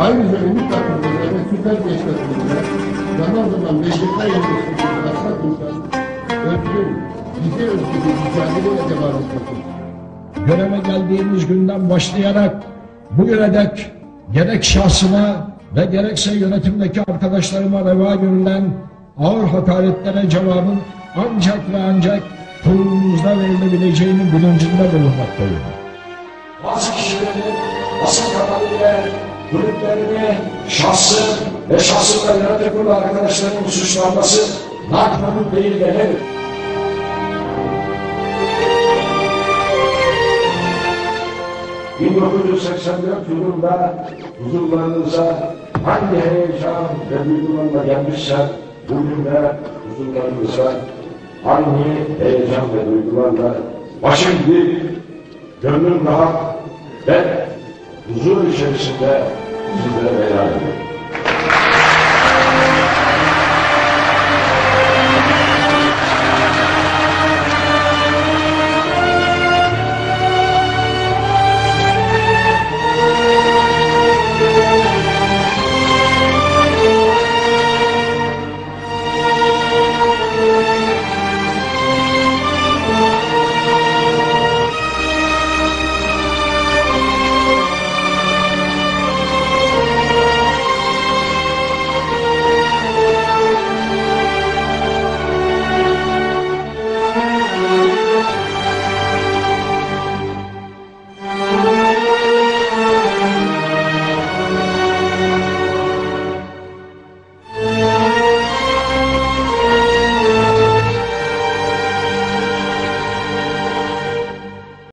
Ayrıca ümit takımları ve beş takımları zaman zaman meşrika yönetiminde asla insan özgür, bize özgür bir mücadeleyle devam etmektedir. göreve geldiğimiz günden başlayarak bugüne dek gerek şahsıma ve gerekse yönetimdeki arkadaşlarıma reva görülen ağır hakaretlere cevabın ancak ve ancak kurulumuzda verilebileceğinin bilincinde bulunmaktayım. Bazı kişilerin basın kanalıyla kulüplerini, şahsı ve şahsında yönetim kurulu arkadaşlarının suçlanması nakmanın değil de nedir? ...1984 yılında huzurlarınıza hangi heyecan ve duygularla gelmişsem... ...bugün de huzurlarınıza hangi heyecan ve duygularla... ...başım dik, gönlüm rahat ve huzur içerisinde sizlere beyan ediyorum.